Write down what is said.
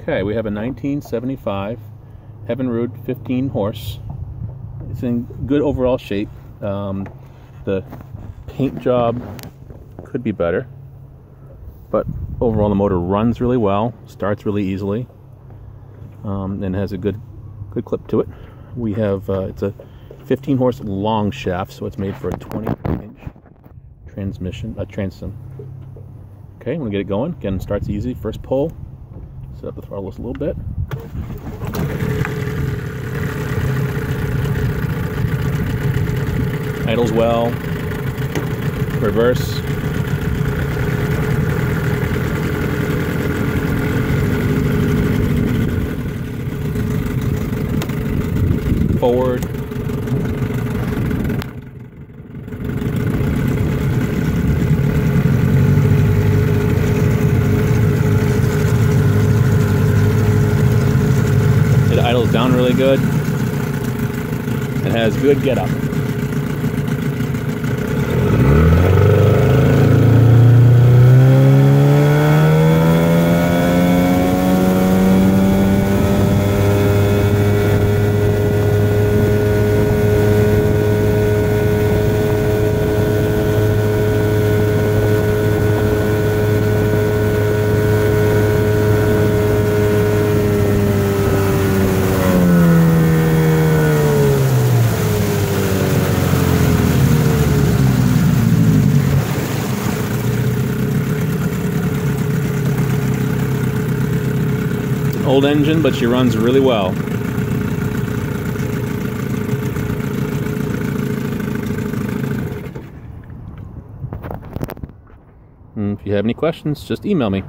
Okay, we have a 1975 Evinrude 15 horse. It's in good overall shape. Um, the paint job could be better, but overall the motor runs really well, starts really easily, um, and has a good good clip to it. We have uh, it's a 15 horse long shaft, so it's made for a 20 inch transmission, a transom. Okay, I'm gonna get it going. Again, starts easy. First pull, set up the throttle just a little bit. Idles well. Reverse. Forward. Idles down really good. It has good get up. Old engine, but she runs really well. And if you have any questions, just email me.